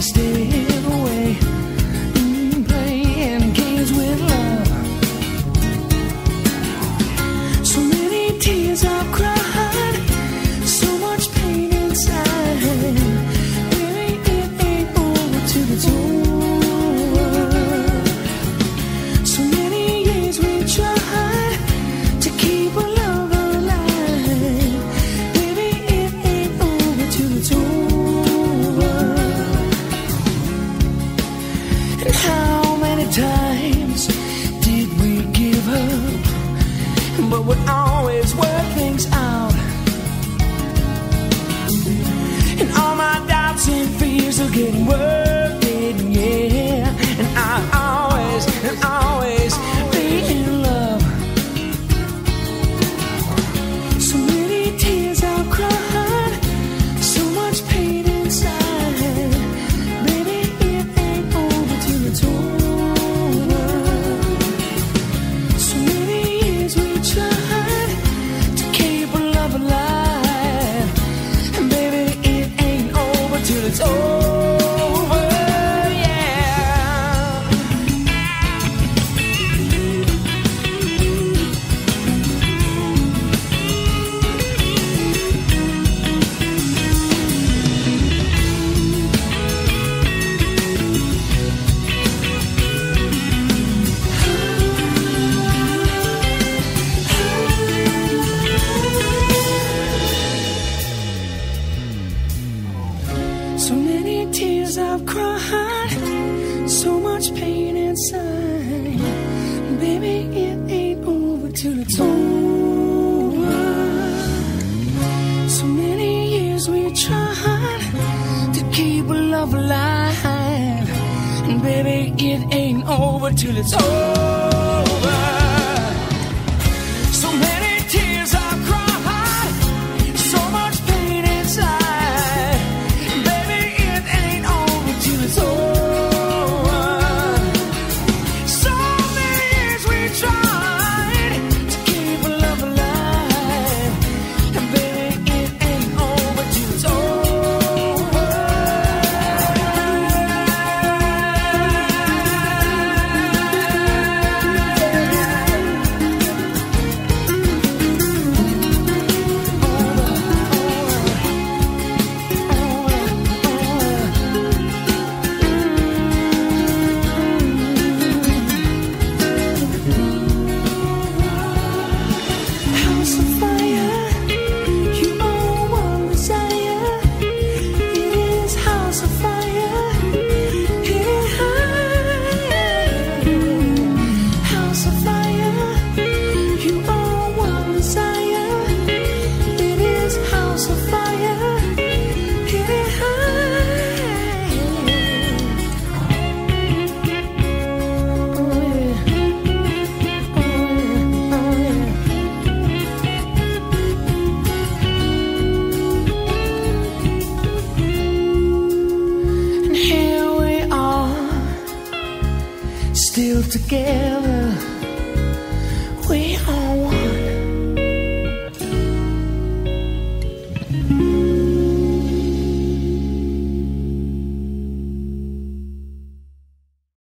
stay. Getting worse. tears I've cried, so much pain inside. Baby, it ain't over till it's over. So many years we tried to keep love alive, and baby, it ain't over till it's over. together.